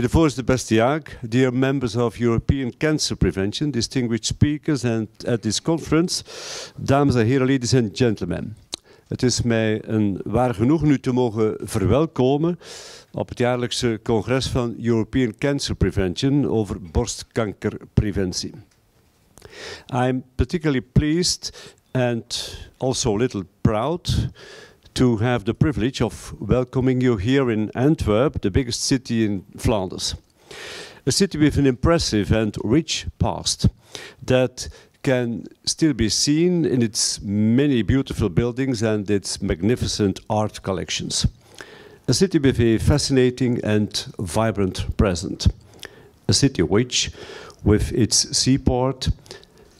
De voorzitter, beste Jaak, dear members of European Cancer Prevention, distinguished speakers and at this conference, dames en heren, ladies and gentlemen. Het is mij een waar genoegen u te mogen verwelkomen op het jaarlijkse congres van European Cancer Prevention over borstkankerpreventie. I'm particularly pleased and also a little proud to have the privilege of welcoming you here in Antwerp, the biggest city in Flanders. A city with an impressive and rich past that can still be seen in its many beautiful buildings and its magnificent art collections. A city with a fascinating and vibrant present. A city which, with its seaport,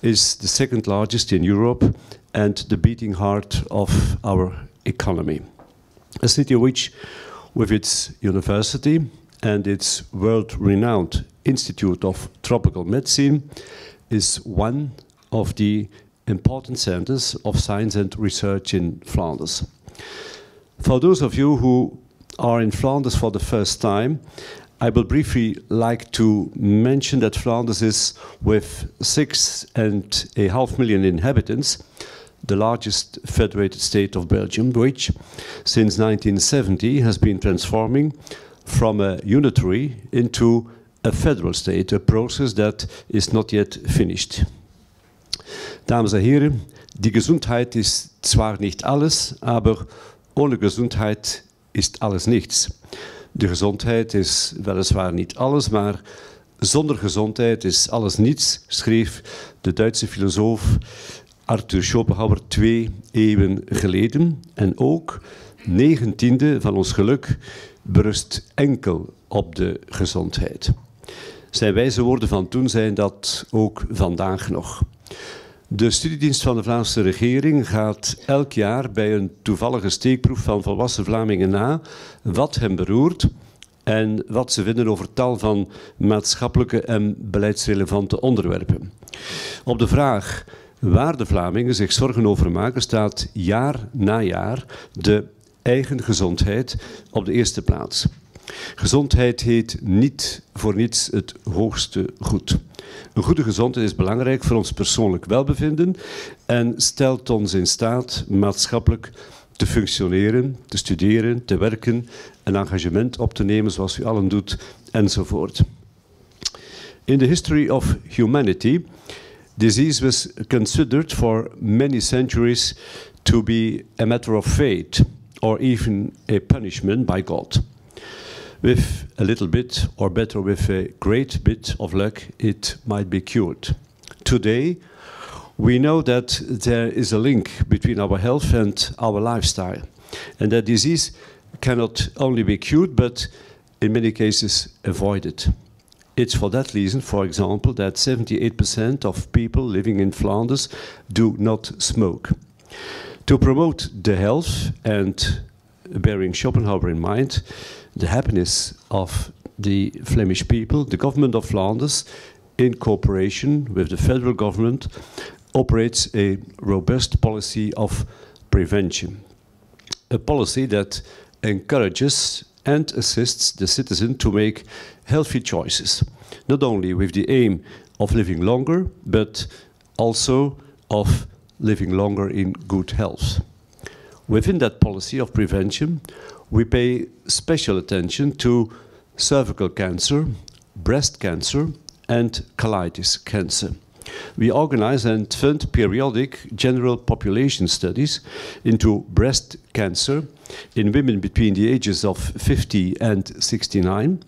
is the second largest in Europe and the beating heart of our economy. A city which, with its university and its world renowned Institute of Tropical Medicine, is one of the important centers of science and research in Flanders. For those of you who are in Flanders for the first time, I will briefly like to mention that Flanders is, with six and a half million inhabitants, the largest federated state of Belgium, which since 1970 has been transforming from a unitary into a federal state, a process that is not yet finished. Dames en heren, die Gesundheit ist zwar nicht alles, aber ohne Gesundheit ist alles nichts. De gezondheid is weliswaar niet alles, maar zonder gezondheid is alles niets, schreef de Duitse filosoof Arthur Schopenhauer twee eeuwen geleden. En ook negentiende van ons geluk berust enkel op de gezondheid. Zijn wijze woorden van toen zijn dat ook vandaag nog. De studiedienst van de Vlaamse regering gaat elk jaar bij een toevallige steekproef van volwassen Vlamingen na wat hen beroert en wat ze vinden over tal van maatschappelijke en beleidsrelevante onderwerpen. Op de vraag waar de Vlamingen zich zorgen over maken, staat jaar na jaar de eigen gezondheid op de eerste plaats. Gezondheid heet niet voor niets het hoogste goed. Een goede gezondheid is belangrijk voor ons persoonlijk welbevinden en stelt ons in staat maatschappelijk te functioneren, te studeren, te werken, een engagement op te nemen zoals u allen doet, enzovoort. In the history of humanity, disease was considered for many centuries to be a matter of fate or even a punishment by God. With a little bit, or better, with a great bit of luck, it might be cured. Today, we know that there is a link between our health and our lifestyle, and that disease cannot only be cured, but in many cases avoided. It's for that reason, for example, that 78% of people living in Flanders do not smoke. To promote the health and bearing Schopenhauer in mind, the happiness of the Flemish people, the government of Flanders, in cooperation with the federal government, operates a robust policy of prevention. A policy that encourages and assists the citizen to make healthy choices, not only with the aim of living longer, but also of living longer in good health. Within that policy of prevention, we pay special attention to cervical cancer, breast cancer, and colitis cancer. We organize and fund periodic general population studies into breast cancer in women between the ages of 50 and 69,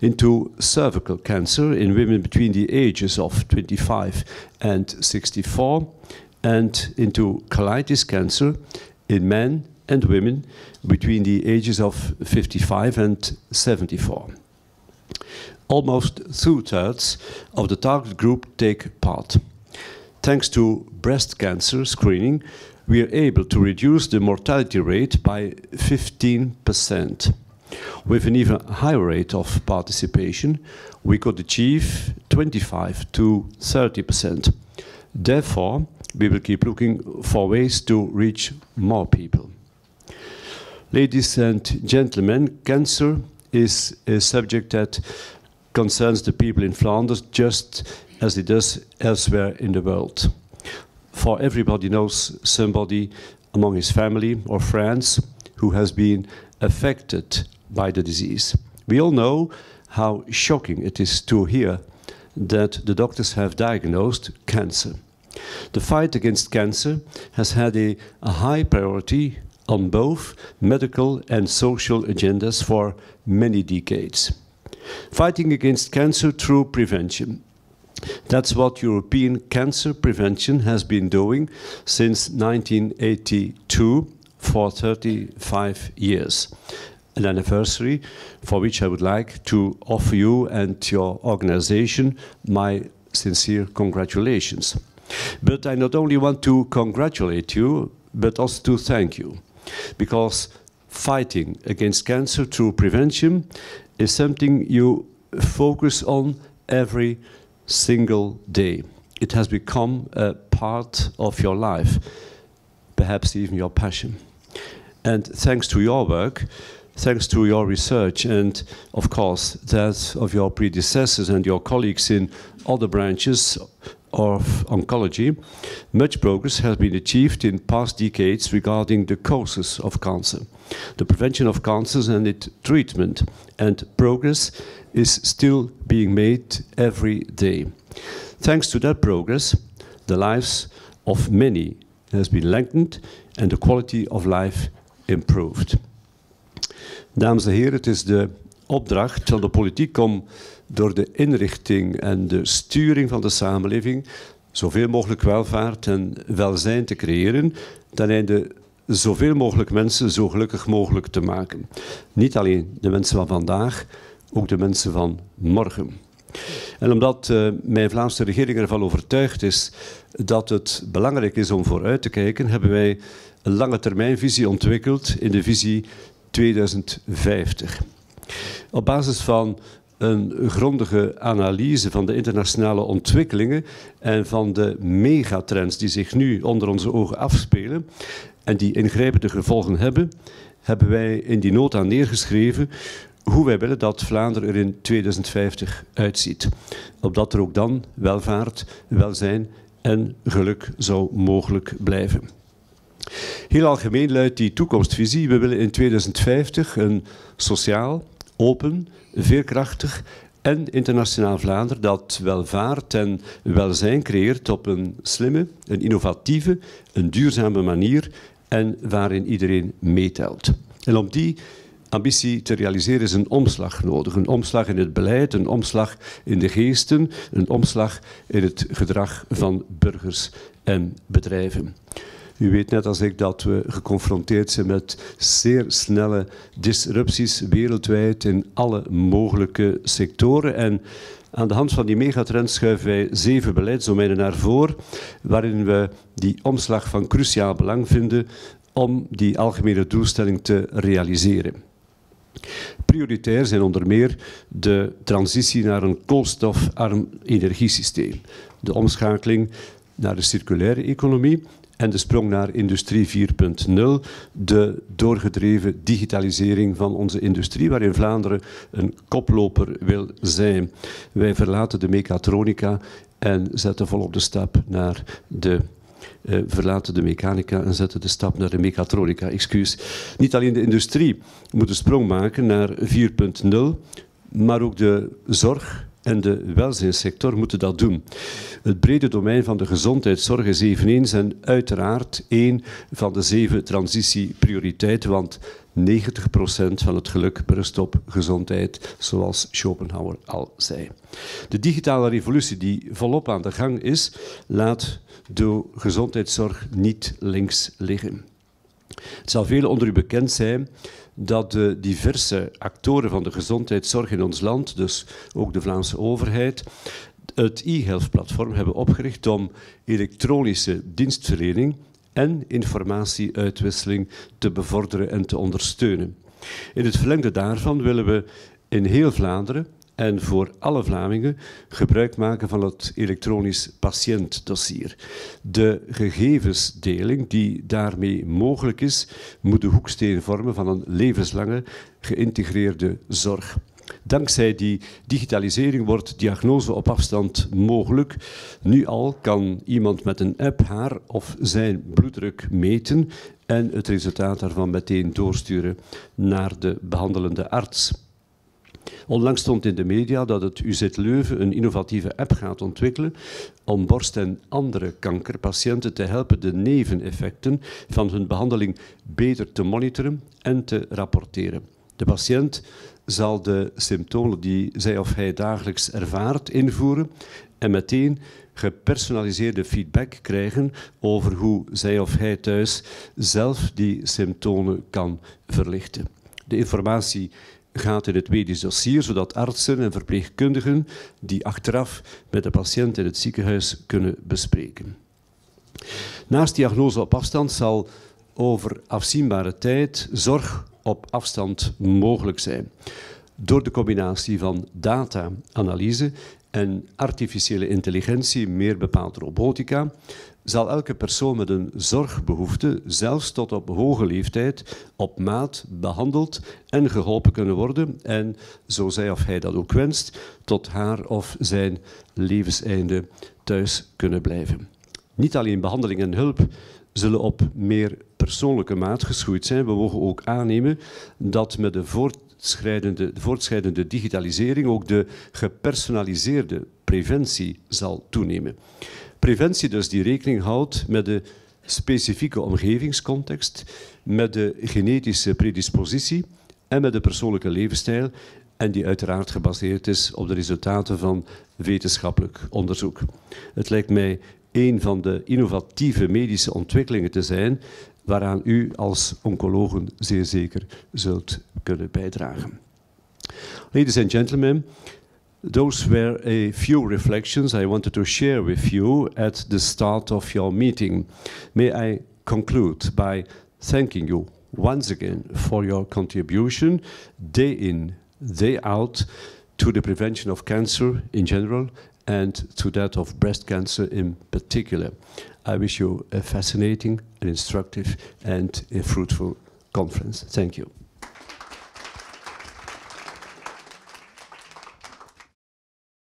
into cervical cancer in women between the ages of 25 and 64, and into colitis cancer in men and women between the ages of 55 and 74. Almost two-thirds of the target group take part. Thanks to breast cancer screening, we are able to reduce the mortality rate by 15%. With an even higher rate of participation, we could achieve 25 to 30%. Therefore, we will keep looking for ways to reach more people. Ladies and gentlemen, cancer is a subject that concerns the people in Flanders just as it does elsewhere in the world. For everybody knows somebody among his family or friends who has been affected by the disease. We all know how shocking it is to hear that the doctors have diagnosed cancer. The fight against cancer has had a, a high priority on both medical and social agendas for many decades. Fighting against cancer through prevention. That's what European cancer prevention has been doing since 1982 for 35 years. An anniversary for which I would like to offer you and your organization my sincere congratulations. But I not only want to congratulate you, but also to thank you. Because fighting against cancer through prevention is something you focus on every single day. It has become a part of your life, perhaps even your passion. And thanks to your work, thanks to your research, and of course that of your predecessors and your colleagues in other branches of oncology, much progress has been achieved in past decades regarding the causes of cancer, the prevention of cancers and its treatment, and progress is still being made every day. Thanks to that progress, the lives of many has been lengthened and the quality of life improved. Dames en heren, het is de opdracht van de politiek om door de inrichting en de sturing van de samenleving zoveel mogelijk welvaart en welzijn te creëren, ten einde zoveel mogelijk mensen zo gelukkig mogelijk te maken. Niet alleen de mensen van vandaag, ook de mensen van morgen. En omdat uh, mijn Vlaamse regering ervan overtuigd is dat het belangrijk is om vooruit te kijken, hebben wij een lange termijnvisie ontwikkeld in de visie 2050. Op basis van een grondige analyse van de internationale ontwikkelingen en van de megatrends die zich nu onder onze ogen afspelen en die ingrijpende gevolgen hebben, hebben wij in die nota neergeschreven hoe wij willen dat Vlaanderen er in 2050 uitziet. Opdat er ook dan welvaart, welzijn en geluk zou mogelijk blijven. Heel algemeen luidt die toekomstvisie. We willen in 2050 een sociaal, open, veerkrachtig en internationaal Vlaanderen dat welvaart en welzijn creëert op een slimme, een innovatieve, een duurzame manier en waarin iedereen meetelt. En om die ambitie te realiseren is een omslag nodig. Een omslag in het beleid, een omslag in de geesten, een omslag in het gedrag van burgers en bedrijven. U weet net als ik dat we geconfronteerd zijn met zeer snelle disrupties wereldwijd in alle mogelijke sectoren. En aan de hand van die megatrends schuiven wij zeven beleidsdomeinen naar voren, waarin we die omslag van cruciaal belang vinden om die algemene doelstelling te realiseren. Prioritair zijn onder meer de transitie naar een koolstofarm energiesysteem, de omschakeling naar de circulaire economie en de sprong naar industrie 4.0, de doorgedreven digitalisering van onze industrie, waarin Vlaanderen een koploper wil zijn. Wij verlaten de mechatronica en zetten volop de stap naar de uh, verlaten de mechanica en zetten de stap naar de mechatronica. Excuus. Niet alleen de industrie moet een sprong maken naar 4.0, maar ook de zorg en de welzijnssector moeten dat doen. Het brede domein van de gezondheidszorg is eveneens en uiteraard één van de zeven transitieprioriteiten, want 90% van het geluk berust op gezondheid, zoals Schopenhauer al zei. De digitale revolutie die volop aan de gang is, laat de gezondheidszorg niet links liggen. Het zal velen onder u bekend zijn dat de diverse actoren van de gezondheidszorg in ons land, dus ook de Vlaamse overheid, het e-health platform hebben opgericht om elektronische dienstverlening en informatieuitwisseling te bevorderen en te ondersteunen. In het verlengde daarvan willen we in heel Vlaanderen en voor alle Vlamingen gebruik maken van het elektronisch patiëntdossier. De gegevensdeling die daarmee mogelijk is, moet de hoeksteen vormen van een levenslange geïntegreerde zorg. Dankzij die digitalisering wordt diagnose op afstand mogelijk. Nu al kan iemand met een app haar of zijn bloeddruk meten en het resultaat daarvan meteen doorsturen naar de behandelende arts. Onlangs stond in de media dat het UZ Leuven een innovatieve app gaat ontwikkelen om borst- en andere kankerpatiënten te helpen de neveneffecten van hun behandeling beter te monitoren en te rapporteren. De patiënt zal de symptomen die zij of hij dagelijks ervaart invoeren en meteen gepersonaliseerde feedback krijgen over hoe zij of hij thuis zelf die symptomen kan verlichten. De informatie gaat in het medisch dossier, zodat artsen en verpleegkundigen die achteraf met de patiënt in het ziekenhuis kunnen bespreken. Naast diagnose op afstand zal over afzienbare tijd zorg op afstand mogelijk zijn. Door de combinatie van data-analyse en artificiële intelligentie, meer bepaald robotica, zal elke persoon met een zorgbehoefte, zelfs tot op hoge leeftijd, op maat behandeld en geholpen kunnen worden en, zo zij of hij dat ook wenst, tot haar of zijn levenseinde thuis kunnen blijven. Niet alleen behandeling en hulp zullen op meer persoonlijke maat geschoeid zijn. We mogen ook aannemen dat met de voortschrijdende, de voortschrijdende digitalisering ook de gepersonaliseerde preventie zal toenemen. Preventie dus die rekening houdt met de specifieke omgevingscontext, met de genetische predispositie en met de persoonlijke levensstijl en die uiteraard gebaseerd is op de resultaten van wetenschappelijk onderzoek. Het lijkt mij een van de innovatieve medische ontwikkelingen te zijn waaraan u als oncologen zeer zeker zult kunnen bijdragen. Ladies and gentlemen, those were a few reflections I wanted to share with you at the start of your meeting. May I conclude by thanking you once again for your contribution day in, day out to the prevention of cancer in general and to that of breast cancer in particular. I wish you a fascinating, and instructive, and a fruitful conference. Thank you.